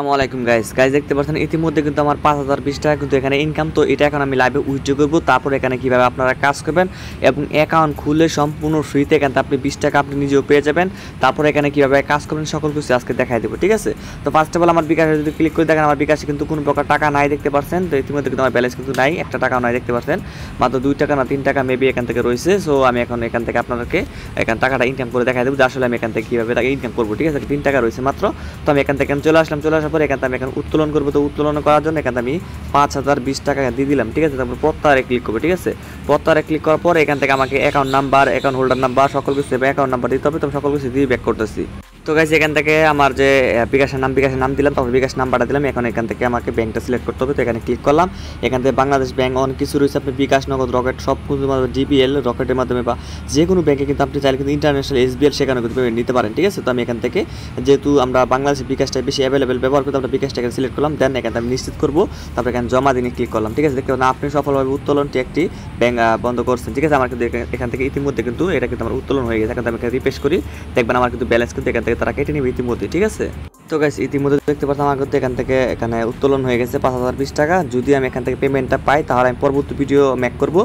আসসালামু আলাইকুম guys guys দেখতে পাচ্ছেন, ইতিমধ্যে কিন্তু আমার পাঁচ হাজার বিশ টাকা কিন্তু এখানে ইনকাম তো এটা এখন আমি লাইভে উইথড্র করব। তারপর এখানে কীভাবে আপনারা কাজ করবেন এবং অ্যাকাউন্ট খুলে সম্পূর্ণ ফ্রিতে এখানে আপনি বিশ টাকা আপনি নিজেও পেয়ে যাবেন। তারপর এখানে কীভাবে কাজ করবেন সকল কিছু আজকে দেখাই দেবো, ঠিক আছে? তো ফার্স্ট অফ অল আমার বিকাশে যদি ক্লিক করে দেখেন, আমার বিকাশে কিন্তু কোনো প্রকার টাকা নাই দেখতে পাচ্ছেন। তো ইতিমধ্যে কিন্তু আমার ব্যালেন্স কিন্তু নাই, একটা টাকাও নাই দেখতে পাচ্ছেন। মাত্র দুই টাকা না তিন টাকা মেবি এখান থেকে রয়েছে। সো আমি এখন এখান থেকে আপনাদেরকে এখান টাকাটা ইনকাম করে দেখাই দেবো। যে আসলে আমি এখান থেকে কীভাবে টাকা ইনকাম করব, ঠিক আছে? তিন টাকা রয়েছে মাত্র। তো আমি এখান থেকে চলে আসলাম, চলে আসার পরে এখানে আমি এখন উত্তোলন করব। তো উত্তোলন করার জন্য এখানে আমি পাঁচ হাজার বিশ টাকা দিয়ে দিলাম, ঠিক আছে? তারপর প্রত্যাহারে ক্লিক করব, ঠিক আছে? প্রত্যাহারে ক্লিক করার পর এখান থেকে আমাকে account number account holder number সকল কিছু অ্যাকাউন্ট নাম্বার দিতে হবে, তো সকল কিছু দিয়ে ব্যাক করতেছি। তো গাইজ এখান থেকে আমার যে বিকাশের নাম বিকাশের নাম দিলাম, তারপর বিকাশ নাম্বারটা দিলাম, এখন এখান থেকে আমাকে ব্যাংকটা সিলেক্ট করতে হবে, তো এখানে ক্লিক করলাম। এখান থেকে বাংলাদেশ ব্যাংক অনেক কিছু রয়েছে, আপনি বিকাশ নগদ রকেট সব কিছু জিবিএল রকেটের মাধ্যমে বা যে কোনো ব্যাংকে কিন্তু আপনি চাইলে কিন্তু ইন্টারন্যাশনাল এসবিএল সেখানে কিন্তু পেমেন্ট নিতে পারেন, ঠিক আছে? তো আমি এখান থেকে, যেহেতু আমরা বাংলাদেশের বিকাশটা বেশি অ্যাভেলেবেল ব্যবহার করতে, আমরা বিকাশটাকে সিলেক্ট করলাম দেন এখানে আমি নিশ্চিত করব, তারপর এখানে জমা দিনে ক্লিক করলাম, ঠিক আছে? দেখতে পাচ্ছেন, আপনি সফলভাবে উত্তোলনটি একটি ব্যাংক বন্ধ করছেন, ঠিক আছে? আমার কিন্তু এখান- এখান থেকে ইতিমধ্যে কিন্তু এটা কিন্তু আমার উত্তোলন হয়ে গেছে, এখন আমি রিফ্রেশ করি, দেখবেন আমার কিন্তু ব্যালেন্স কিন্তু এখান থেকে তারা কেটে নেবে ইতিমধ্যে, ঠিক আছে? তো গাইস ইতিমধ্যে দেখতে পাচ্ছেন আমার এখান থেকে, এখানে উত্তোলন হয়ে গেছে পাঁচ হাজার বিশ টাকা। যদি আমি এখান থেকে পেমেন্টটা পাই, তাহলে আমি পরবর্তী ভিডিও ম্যাক করব।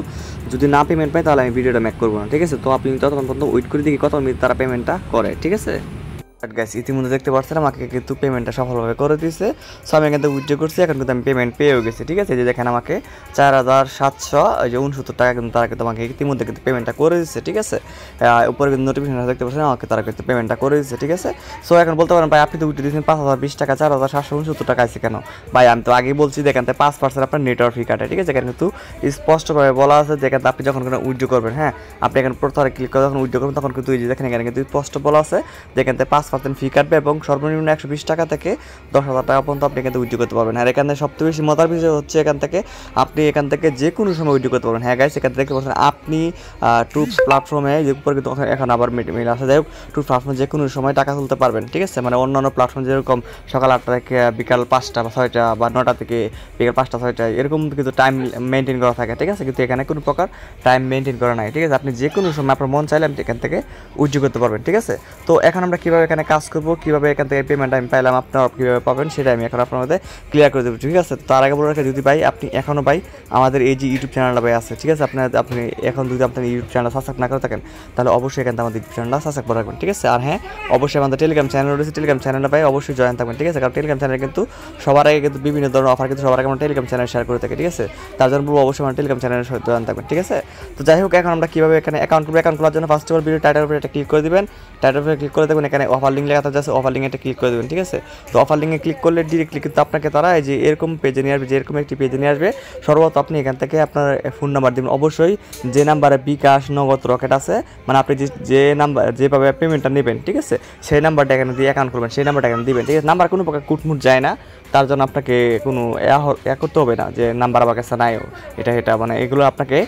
যদি না পেমেন্ট পাই, তাহলে আমি ভিডিওটা ম্যাক করব না, ঠিক আছে? তো আপনি ততক্ষণ পর্যন্ত ওয়েট করে দেখি কত মিনিট তারা পেমেন্টটা করে, ঠিক আছে? গাইস ইতিমধ্যে দেখতে পাচ্ছেন আমাকে কিন্তু পেমেন্টটা সফলভাবে করে দিয়েছে। সো আমি এখান থেকে উইথড্র করছি। এখন কিন্তু আমি পেমেন্ট পেয়েও গেছি, ঠিক আছে? যে দেখেন আমাকে চার হাজার সাতশো ওই যে উনসত্তর টাকা কিন্তু তারা কিন্তু আমাকে ইতিমধ্যে কিন্তু পেমেন্টটা করে দিচ্ছে ঠিক আছে? উপরে কিন্তু নোটিফিকেশন দেখতে পাচ্ছেন? আমাকে তারা কিন্তু পেমেন্টটা করে দিচ্ছে ঠিক আছে? সো এখন বলতে পারেন, ভাই, আপনি তো উইথড্র দিয়েছেন পাঁচ হাজার বিশ টাকা, চার হাজার সাতশো উনসত্তর টাকা আছে কেন? ভাই, আমি তো আগেই বলছি দেখেন পাঁচ পার্সেন্ট আপনার নেটওয়ার্ক ফি কাটে, ঠিক আছে? এখানে কিন্তু স্পষ্টভাবে বলা আছে যে এখানে আপনি যখন কোনো উইথড্র করবেন হ্যাঁ? আপনি এখানে প্রথমে ক্লিক করে যখন উইথড্র করবেন, তখন কিন্তু এই যে দেখেন, এখানে কিন্তু স্পষ্ট বলা আছে যে এখান থেকে পাঁচ পার্সেন্ট ফি কাটবে এবং সর্বনিম্ন একশো বিশ টাকা থেকে দশ হাজার টাকা পর্যন্ত আপনি এখান থেকে করতে পারবেন। আর এখানে সবচেয়ে বেশি মজার বিষয় হচ্ছে এখান থেকে আপনি এখান থেকে যে কোনো সময় উইথড্র করতে পারবেন। হ্যাঁ গাইস এখান থেকে আপনি ট্রুপস প্ল্যাটফর্মে যে উপরে কিন্তু এখন আবার মেল আসা হোক ট্রুপ প্ল্যাটফর্মে যে কোনো সময় টাকা তুলতে পারবেন, ঠিক আছে? মানে অন্যান্য প্ল্যাটফর্ম যেরকম সকাল আটটা থেকে বিকাল পাঁচটা বা ছয়টা বা নটা থেকে বিকাল পাঁচটা, ছয়টা, এরকম কিন্তু টাইম মেনটেন করা থাকে, ঠিক আছে? কিন্তু এখানে কোনো প্রকার টাইম মেনটেন করা নাই, ঠিক আছে? আপনি যে কোনো সময় আপনার মন চাইলে আপনি এখান থেকে উজ্জ্ব করতে পারবেন, ঠিক আছে? তো এখন আমরা কীভাবে কাজ করব, কীভাবে এখান থেকে পেমেন্ট আমি পাইলাম, আপনারা কীভাবে পাবেন সেটা আমি এখন মধ্যে ক্লিয়ার করে দেবো, ঠিক আছে? তার আগে বলে রাখি, যদি ভাই, আপনি এখনও ভাই, আমাদের এই যে ইউটিউব চ্যানেলটা ভাই আছে, ঠিক আছে? আপনার আপনি এখন যদি আপনার ইউটিউব চ্যানেল সাবস্ক্রাইব না করে থাকেন, তাহলে অবশ্যই এখান থেকে আমাদের ইউটিউব চ্যানেলটা সাবস্ক্রাইব করে রাখবেন, ঠিক আছে? আর হ্যাঁ অবশ্যই আমাদের টেলিগ্রাম চ্যানেল রয়েছে টেলিগ্রাম চ্যানেলটা ভাই, অবশ্যই জয়েন থাকবেন, ঠিক আছে? কারণ টেলিগ্রাম চ্যানেল কিন্তু সবার আগে কিন্তু বিভিন্ন ধরনের অফার কিন্তু সবার আগে আমরা টেলিগ্রাম চ্যানেল শেয়ার করে থাকি, ঠিক আছে? তার জন্য বলব, অবশ্যই আমার টেলিগ্রাম চ্যানেলের সাথে জয়েন থাকবেন, ঠিক আছে? তো যাই হোক, এখন আমরা কীভাবে এখানে অ্যাকাউন্ট করব? অ্যাকাউন্ট খোলার জন্য ফার্স্ট অফ অল ভিডিও টাইটের উপরে একটা ক্লিক করে দিবেন টাইটের উপরে ক্লিক করে দেবেন এখানে অফার লিঙ্ক লেখা আছে অফার লিঙ্কে একটা ক্লিক করে দেবেন, ঠিক আছে? তো অফার লিঙ্কে ক্লিক করলে ডিরেক্টলি কিন্তু আপনাকে তারা এই যে এরকম পেজে নিয়ে আসবে যে এরকম একটি পেজে নিয়ে আসবে সর্বত আপনি এখান থেকে আপনার ফোন নাম্বার দিবেন। অবশ্যই যে নাম্বারে বিকাশ, নগদ, রকেট আছে মানে আপনি যে নাম্বার যেভাবে পেমেন্টটা নেবেন, ঠিক আছে? সেই নাম্বারটা এখানে দিয়ে অ্যাকাউন্ট করবেন, সেই নাম্বারটা এখানে দিবেন, ঠিক আছে? নাম্বার কোনো প্রকার কুটমুট যায় না, তার জন্য আপনাকে কোনো এয়া করতে হবে না যে নাম্বার আমার কাছে নাই এটা এটা মানে এগুলো আপনাকে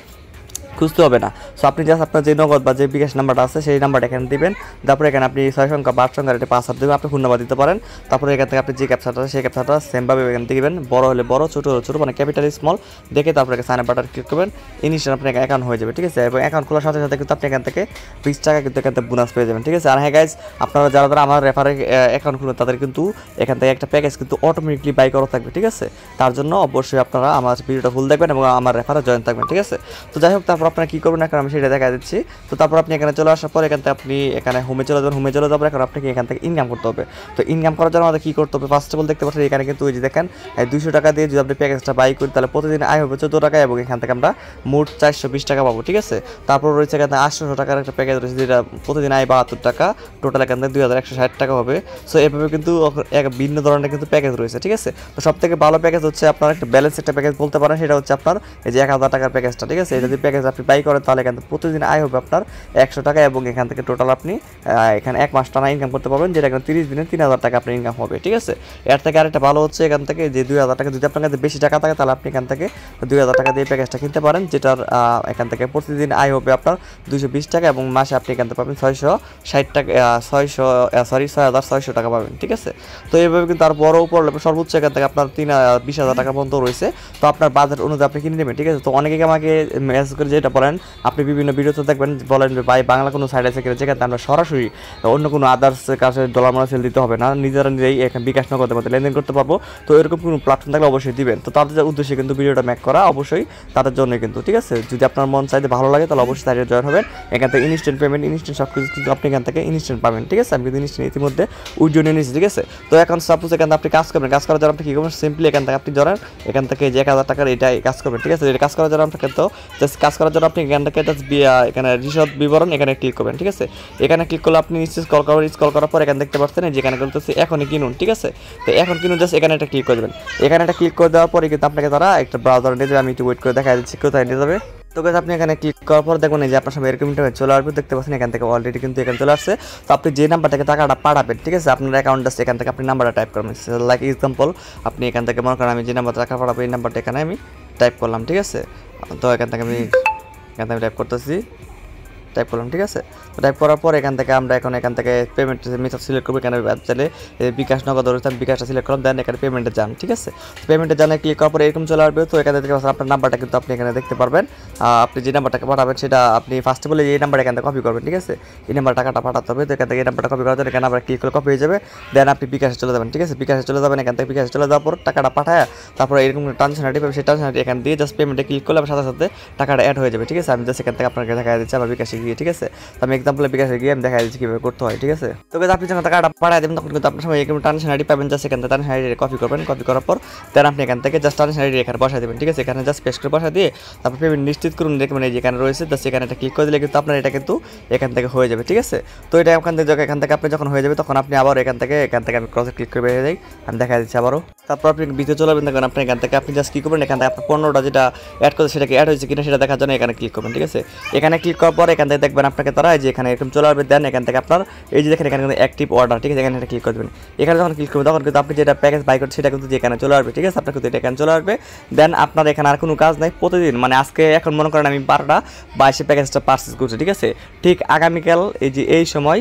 খুঁজতে হবে না। সো আপনি জাস্ট আপনার যে নগদ বা যে বিকাশ নাম্বারটা আছে, সেই নাম্বারটা এখানে দিবেন। তারপরে এখানে আপনি ছয় সংখ্যা বা আট সংখ্যার একটা পাসওয়ার্ড দেবেন, আপনি ফোন নাম্বার দিতে পারেন। তারপরে এখান থেকে আপনি যে ক্যাপচারটা সেই ক্যাপচারটা সেমভাবে এখানে দিবেন। বড় হলে বড়, ছোটো হলে ছোটো মানে ক্যাপিটাল স্মল দেখে তারপরে সাইন বাটার ক্লিক করবেন। ইনস্ট্যান্ট আপনার অ্যাকাউন্ট হয়ে যাবে, ঠিক আছে? এবং অ্যাকাউন্ট খোলার সাথে সাথে কিন্তু আপনি এখান থেকে বিশ টাকা কিন্তু এখান থেকে বোনাস পেয়ে যাবেন, ঠিক আছে? আর হ্যাঁ গাইজ আপনারা যারা যারা আমার রেফারে অ্যাকাউন্ট খুলবেন, তাদের কিন্তু এখান থেকে একটা প্যাকেজ কিন্তু অটোমেটিকলি বাই করা থাকবে, ঠিক আছে? তার জন্য অবশ্যই আপনারা আমার ভিডিওটা ফুল দেখবেন এবং আমার রেফারে জয়েন থাকবেন, ঠিক আছে? তো যাই হোক, তারপর আপনারা কী করবেন এখন আমি সেটা দেখা দিচ্ছি। তো তারপর আপনি এখানে চলে আসার পর এখান থেকে আপনি এখানে হোমে চলে যাবেন। হোমে চলে যাবেন এখন আপনাকে এখান থেকে ইনকাম করতে হবে। তো ইনকাম করার জন্য আমাদের কী করতে হবে? ফার্স্ট অফ অল দেখতে পাচ্ছেন এখানে কিন্তু ওই যে দেখেন দুশো টাকা দিয়ে যদি আপনি প্যাকেজটা বাই করি তাহলে প্রতিদিন আয় হবে চোদ্দ টাকা এবং এখান থেকে আমরা মোট চারশো বিশ টাকা পাবো, ঠিক আছে? তারপর রয়েছে এখানে আটশোশো টাকার একটা প্যাকেজ রয়েছে যেটা প্রতিদিন আয় বাহাত্তর টাকা। টোটাল এখান থেকে দুই হাজার একশো ষাট টাকা হবে। সো এভাবে কিন্তু এক ভিন্ন ধরনের কিন্তু প্যাকেজ রয়েছে, ঠিক আছে? তো সব থেকে ভালো প্যাকেজ হচ্ছে আপনার একটা ব্যালেন্স একটা প্যাকেজ বলতে পারেন, সেটা হচ্ছে আপনার এই যে এক হাজার টাকার প্যাকেজটা ঠিক আছে? এটা যদি প্যাকেজ আপনি বাই করেন, তাহলে এখান থেকে প্রতিদিন আয় হবে আপনার একশো টাকা এবং এখান থেকে টোটাল আপনি এখানে এক মাস টানা ইনকাম করতে পারবেন, যেটা এখানে তিরিশ দিনে তিন হাজার টাকা আপনার ইনকাম হবে, ঠিক আছে? এর থেকে আরেকটা ভালো হচ্ছে এখান থেকে যে দুই হাজার টাকা যদি আপনার কাছে বেশি টাকা থাকে, তাহলে আপনি এখান থেকে দুই হাজার টাকা দিয়ে প্যাকেজটা কিনতে পারেন, যেটার এখান থেকে প্রতিদিন আয় হবে আপনার দুশো বিশ টাকা এবং মাসে আপনি এখান থেকে পাবেন ছয়শো ষাট টাকা ছয়শো সরি ছয় হাজার ছয়শো টাকা পাবেন, ঠিক আছে? তো এইভাবে কিন্তু আর বড় উপর সর্বোচ্চ এখান থেকে আপনার তিন বিশ হাজার টাকা পর্যন্ত রয়েছে, তো আপনার বাজেট অনুযায়ী আপনি কিনে নেবেন, ঠিক আছে? তো অনেকে আমাকে মেসেজ করে যেটা যেটা বলেন, আপনি বিভিন্ন ভিডিওতে দেখবেন, বলেন যে, ভাই, বাংলা কোনো সাইট আছে কিনা যেখানে আমরা সরাসরি অন্য কোনো আদার্স কাছে ডলার মারা সেল দিতে হবে না, নিজেরা নিজেই এখানে বিকাশ নগদের মধ্যে লেনদেন করতে পারব। তো এরকম কোনো প্ল্যাটফর্ম থাকলে অবশ্যই দিবেন। তো তাদের উদ্দেশ্যে কিন্তু ভিডিওটা মেক করা, অবশ্যই তাদের জন্য কিন্তু, ঠিক আছে? যদি আপনার মন চাইতে ভালো লাগে, তাহলে অবশ্যই সাইটে জয়েন হবেন। এখান থেকে ইনস্ট্যান্ট পেমেন্ট ইনস্ট্যান্ট সব কিছু কিন্তু আপনি এখান থেকে ইনস্ট্যান্ট পাবেন, ঠিক আছে? আমি কিন্তু ইনস্ট্যান্ট ইতিমধ্যে উইডিও নিয়ে নিয়েছি, ঠিক আছে? তো এখন সাপোজ এখান আপনি কাজ করবেন, কাজ করার জন্য আপনি কী করবেন? সিম্পলি এখান থেকে আপনি ধরেন, এখান থেকে যে এক হাজার টাকার এটাই কাজ করবেন, ঠিক আছে? এটা কাজ করার জন্য আপনাকে তো জাস্ট কাজ করার জন্য আপনি এখান থেকে এখানে রিসদ বিবরণ এখানে ক্লিক করবেন ঠিক আছে? এখানে ক্লিক করলে আপনি নিশ্চয়ই কল করবেন স্কল করার পর এখানে দেখতে পাচ্ছেন এই যেখানে বলতেছে এখনই কিনুন ঠিক আছে? তো এখন কিনুন জাস্ট এখানে একটা ক্লিক করে দেবেন। এখানে একটা ক্লিক করে দেওয়ার পরে কিন্তু আপনাকে তারা একটা ব্রাউজার নিয়ে যাবে আমি একটু ওয়েট করে দেখা দিচ্ছি কোথায় নিয়ে যাবে। তো guys, আপনি এখানে ক্লিক করার পর দেখুন এই যে আপনার সামনে এরকম ইন্টারনেট চলে আসবে দেখতে পাচ্ছেন এখান থেকে অলরেডি কিন্তু এখানে চলে আসছে। তো আপনি যে নাম্বার থেকে টাকাটা পাঠাবেন ঠিক আছে? আপনার অ্যাকাউন্ট আছে এখান থেকে আপনি নাম্বারটা টাইপ করবেন। লাইক এক্সাম্পল আপনি এখান থেকে মনে করেন আমি যে নাম্বার টাকা পাঠাবো এই নাম্বারটা এখানে আমি টাইপ করলাম ঠিক আছে? তো এখান থেকে আমি এখান থেকে ট্যাপ করতেছি। টাইপ করলাম, ঠিক আছে? টাইপ করার পর এখান থেকে আমরা এখন এখান থেকে পেমেন্ট মেথড সিলেক্ট করব। এখানে চাইলে বিকাশ নগদ রয়েছে বিকাশটা সিলেক্ট করলাম দেন এখানে পেমেন্টে যান, ঠিক আছে? পেমেন্টে জানে ক্লিক করার পর এরকম চলে আসবে। তো এখান থেকে আপনার নাম্বারটা কিন্তু আপনি এখানে দেখতে পারবেন। আপনি যে নাম্বারটাকে পাঠাবেন সেটা আপনি ফার্স্টে বলে এই নাম্বার এখান থেকে কপি করবেন, ঠিক আছে? এই নাম্বার টাকাটা পাঠাতে হবে। তো এখান থেকে এই নাম্বারটা কপি করাতে এখানে আবার ক্লিক করে কপি হয়ে যাবে। দেন আপনি বিকাশে চলে যাবেন, ঠিক আছে? বিকাশে চলে যাবেন, এখান থেকে বিকাশে চলে যাওয়ার পর টাকাটা পাঠায় তারপরে এরকম ট্রানজেকশন আইডি পাবে সেই ট্রানজেকশন আইডি এখান দিয়ে জাস্ট পেমেন্টে ক্লিক করলে সাথে সাথে টাকাটা অ্যাড হয়ে যাবে, ঠিক আছে? আমি জাস্ট এখান থেকে আপনাকে দেখা দিচ্ছি আমার বিকাশে গিয়ে ঠিক আছে? আমি এক্সাম্পলে বিকাশে গিয়ে আমি দেখা দিচ্ছি কীভাবে করতে হয়, ঠিক আছে? তো আপনি যখন টাকাটা পাঠায় দেবেন, তখন কিন্তু আপনার সময় এরকম ট্রানজেকশন আইডি পাবেন জাস্ট এখান থেকে ট্রানজেকশন আইডি কপি করবেন কপি করার পর দেন আপনি এখান থেকে জাস্ট ট্রানজেকশন আইডি এখানে বসায় দেবেন, ঠিক আছে? এখানে জাস্ট পেস্ট করে বসা দিয়ে তারপর পেমেন্ট নিশ্চিত করুন, দেখবেন এই যেখানে রয়েছে জাস্ট এখানে একটা ক্লিক করে দিলে কিন্তু আপনার এটা কিন্তু এখান থেকে হয়ে যাবে, ঠিক আছে? তো এটা এখান থেকে এখান থেকে আপনি যখন হয়ে যাবে, তখন আপনি আবার এখান থেকে এখান থেকে আমি ক্রসে ক্লিক করে বেরিয়ে যাই, আমি দেখা দিচ্ছি আবারও। তারপর আপনি ভিতরে চলে যাবেন দেখবেন আপনি এখান থেকে আপনি জাস্ট কী করবেন, এখান থেকে আপনার পণ্যটা যেটা অ্যাড করছে, সেটাকে অ্যাড হয়েছে কিনা সেটা দেখার জন্য এখানে ক্লিক করবেন, ঠিক আছে? এখানে ক্লিক করার পর এখান থেকে দেখবেন আপনাকে তারা এই যে এখানে এরকম চলে আসবে দেন এখান থেকে আপনার এই যে দেখেন এখানে কিন্তু অ্যাক্টিভ অর্ডার ঠিক আছে? এখানে এটা ক্লিক করবেন। এখানে যখন ক্লিক করবেন, তখন কিন্তু আপনি যেটা প্যাকেজ বাই করছেন, সেটা কিন্তু এখানে চলে আসবে, ঠিক আছে? আপনার কিন্তু এটা এখানে চলে আসবে। দেন আপনার এখানে আর কোনো কাজ নাই, প্রতিদিন মানে আজকে এখন মনে করেন আমি বারোটা বাইশে প্যাকেজটা পারচেস করছি, ঠিক আছে? ঠিক আগামীকাল এই যে এই সময়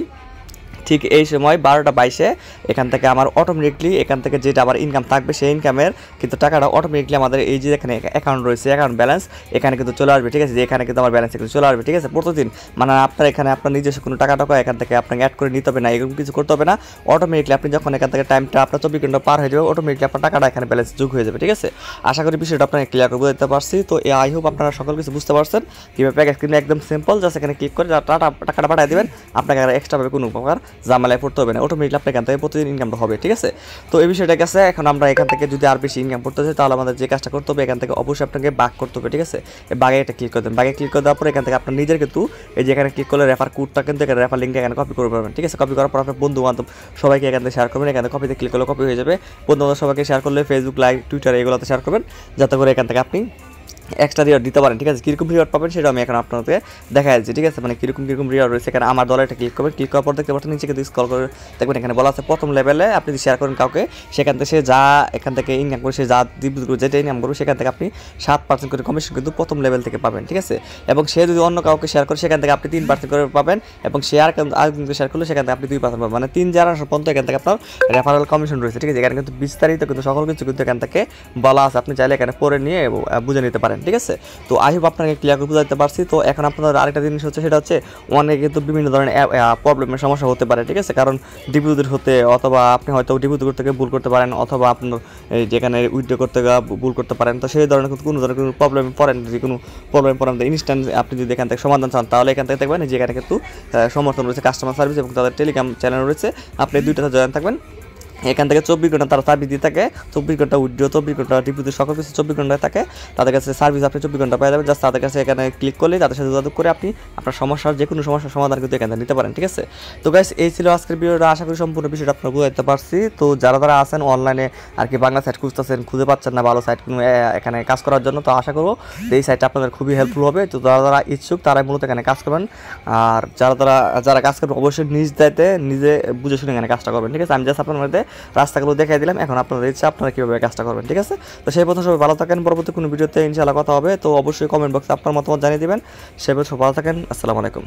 ঠিক এই সময় বারোটা বাইশে এখান থেকে আমার অটোমেটিকলি এখান থেকে যেটা আমার ইনকাম থাকবে সেই ইনকামের কিন্তু টাকাটা অটোমেটিকলি আমাদের এই যে এখানে অ্যাকাউন্ট রয়েছে অ্যাকাউন্ট ব্যালেন্স এখানে কিন্তু চলে আসবে, ঠিক আছে? যে এখানে কিন্তু আমার ব্যালেন্স কিন্তু চলে আসবে, ঠিক আছে? প্রতিদিন মানে আপনার এখানে আপনার নিজস্ব কোনো টাকা টাকা এখান থেকে আপনাকে অ্যাড করে নিতে হবে না, এরকম কিছু করতে হবে না। অটোমেটিকলি আপনি যখন এখান থেকে টাইমটা আপনার চব্বিশ ঘণ্টা পার হয়ে যাবে অটোমেটিকলি আপনার টাকাটা এখানে ব্যালেন্স যোগ হয়ে যাবে, ঠিক আছে? আশা করি বিষয়টা আপনাকে ক্লিয়ার করে দিতে পারছি। তো এই আই হোপ আপনারা সকল কিছু বুঝতে পারছেন। কীভাবে প্যাকেজ কিন্তু একদম সিম্পল জাস্ট এখানে ক্লিক করে টাকা টাকাটা পাঠিয়ে দেবেন। আপনাকে এক্সট্রাভাবে কোনো প্রকার জামালায় পড়তে হবে না। অটোমেটিকলি আপনার এখান থেকে প্রতিদিন ইনকামটা হবে, ঠিক আছে? তো এই বিষয়টা গেছে, এখন আমরা এখান থেকে যদি আর বেশি ইনকাম করতে চাই, তাহলে আমাদের যে কাজটা করতে হবে, এখান থেকে অবশ্যই আপনাকে বাক করতে হবে, ঠিক আছে? বাগে এটা ক্লিক করে দেবেন বাগে ক্লিক করে দেওয়ার পরে এখান থেকে আপনার নিজের কিন্তু, এই যে এখানে ক্লিক করলে রেফার কোডটা কিন্তু এখানে রেফার লিঙ্কটা এখানে কপি করে পারবেন ঠিক আছে? কপি করার পর আপনার বন্ধু বান্ধব সবাইকে এখান থেকে শেয়ার করবেন, এখানে কপিতে ক্লিক করলে কপি হয়ে যাবে। বন্ধু বান্ধব সবাইকে শেয়ার করলে ফেসবুক লাইভ টুইটার এগুলোতে শেয়ার করবেন, যাতে করে এখান থেকে আপনি এক্সট্রা রিওয়ার্ড দিতে পারেন, ঠিক আছে? কীরকম রিওয়ার্ড পাবেন সেটা আমি এখন আপনাদেরকে দেখা যাচ্ছে ঠিক আছে? মানে কীরকম কীরকম রিওয়ার্ড রয়েছে এখানে আমার দলে একটা ক্লিক করবেন ক্লিক করার পর দেখতে পাচ্ছেন নিচে কিন্তু স্কল করে দেখবেন, এখানে বলা আছে, প্রথম লেভেলে আপনি যদি শেয়ার করেন কাউকে, সেখান থেকে সে যা, এখান থেকে ইনকাম করে, সে যা যেটা ইনকাম করবে, সেখান থেকে আপনি সাত পার্সেন্ট করে কমিশন কিন্তু প্রথম লেভেল থেকে পাবেন, ঠিক আছে? এবং সে যদি অন্য কাউকে শেয়ার করে, সেখান থেকে আপনি তিন পার্সেন্ট করে পাবেন, এবং শেয়ার আর কিন্তু শেয়ার করলে সেখান থেকে আপনি দুই পার্সেন্ট পাবেন। মানে তিন যারা পর্যন্ত এখান থেকে আপনার রেফারেল কমিশন রয়েছে, ঠিক আছে? এখানে কিন্তু বিস্তারিত কিন্তু সকল কিছু কিন্তু এখান থেকে বলা আছে, আপনি চাইলে এখানে পড়ে নিয়ে বুঝে নিতে পারেন। ঠিক আছে? তো আই হোপ আপনাকে ক্লিয়ার করে বুঝাতে পারছি। তো এখন আপনাদের আরেকটা জিনিস হচ্ছে, সেটা হচ্ছে অনেকে কিন্তু বিভিন্ন ধরনের প্রবলেমের সমস্যা হতে পারে, ঠিক আছে? কারণ ডিপিউদের হতে অথবা আপনি হয়তো ডিপিউদ করতে গিয়ে ভুল করতে পারেন, অথবা আপনার এই যেখানে উইথড্র করতে গিয়ে ভুল করতে পারেন, তো সেই ধরনের কিন্তু কোনো ধরনের কোনো প্রবলেম পড়েন, যদি কোনো প্রবলেম পড়েন ইনস্ট্যান্ট আপনি যদি এখান থেকে সমাধান চান, তাহলে এখান থেকে দেখবেন যে এখানে কিন্তু সমর্থন রয়েছে কাস্টমার সার্ভিস এবং তাদের টেলিগ্রাম চ্যানেল রয়েছে। আপনি দুইটাতে জয়েন থাকবেন। এখান থেকে চব্বিশ ঘণ্টা তারা সার্ভিস দিয়ে থাকে, চব্বিশ ঘণ্টা উইড্রো চব্বিশ ঘণ্টা ডিপুতে সকল কিছু চব্বিশ ঘন্টায় থাকে। তাদের কাছে সার্ভিস আপনি চব্বিশ ঘণ্টা পেয়ে যাবেন জাস্ট তাদের কাছে এখানে ক্লিক করলে তাদের সাথে যোগাযোগ করে আপনি আপনার সমস্যার যে কোনো সমস্যার সমাধান কিন্তু এখানে নিতে পারেন, ঠিক আছে? তো গাইস এই ছিল আজকের ভিডিওটা। আশা করি সম্পূর্ণ বিষয়টা আপনারা বুঝতে পারছি। তো যারা যারা আছেন অনলাইনে আর কি বাংলা সাইট খুঁজতেছেন, খুঁজে পাচ্ছেন না ভালো সাইট কোনো এখানে কাজ করার জন্য, তো আশা করব এই সাইটটা আপনাদের খুবই হেল্পফুল হবে। তো যারা যারা ইচ্ছুক তারাই মূলত এখানে কাজ করবেন। আর যারা তারা যারা কাজ করবেন, অবশ্যই নিজ দায়িত্বে নিজে বুঝে শুনে এখানে কাজটা করবেন, ঠিক আছে? আমি জাস্ট আপনার মধ্যে রাস্তাগুলো দেখাই দিলাম। এখন আপনাদের ইচ্ছা, আপনারা কীভাবে কাজটা করবেন, ঠিক আছে? তো সেই প্রথম সবাই ভালো থাকেন। পরবর্তী কোনো ভিডিওতে ইনশাআল্লাহ কথা হবে। তো অবশ্যই কমেন্ট বক্সে আপনার মতামত জানিয়ে দেবেন। সেই প্রথম ভালো থাকেন। আসসালামু আলাইকুম।